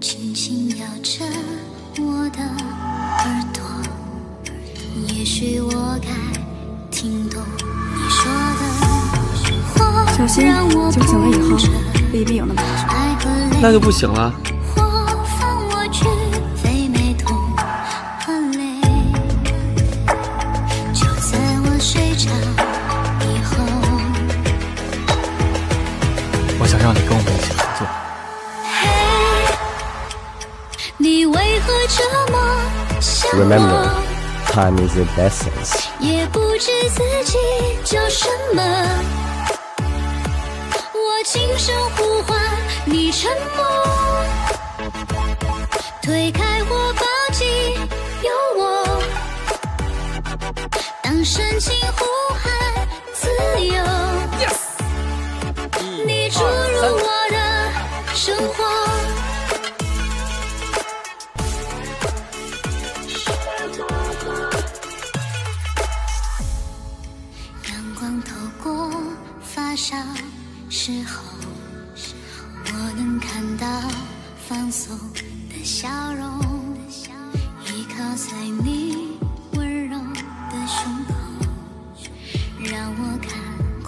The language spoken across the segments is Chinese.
轻轻着我的耳朵，也许我该听懂你说的话。小心，这醒了以后不一定有那么好。那就不行了。让你跟我们一起。你为何这么想 Remember, 我？time is of essence. 也不知自己叫什么。我轻声呼唤，你沉默。推开我抱紧，有我。当深情发梢时候，我能看到放松的笑容，依靠在你温柔的胸口，让我看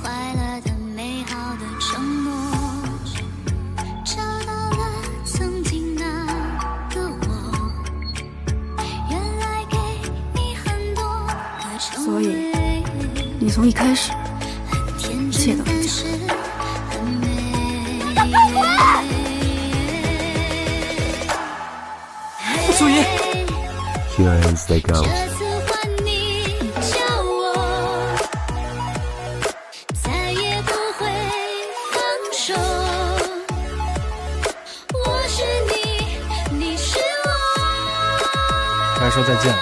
快乐的、美好的承诺，找到了曾经那个我，原来给你很多个承所以诺。你从一开始切都是是很美。Here as they go. 这次换你教我，再也不会放手。我是你，你是我。该说再见了。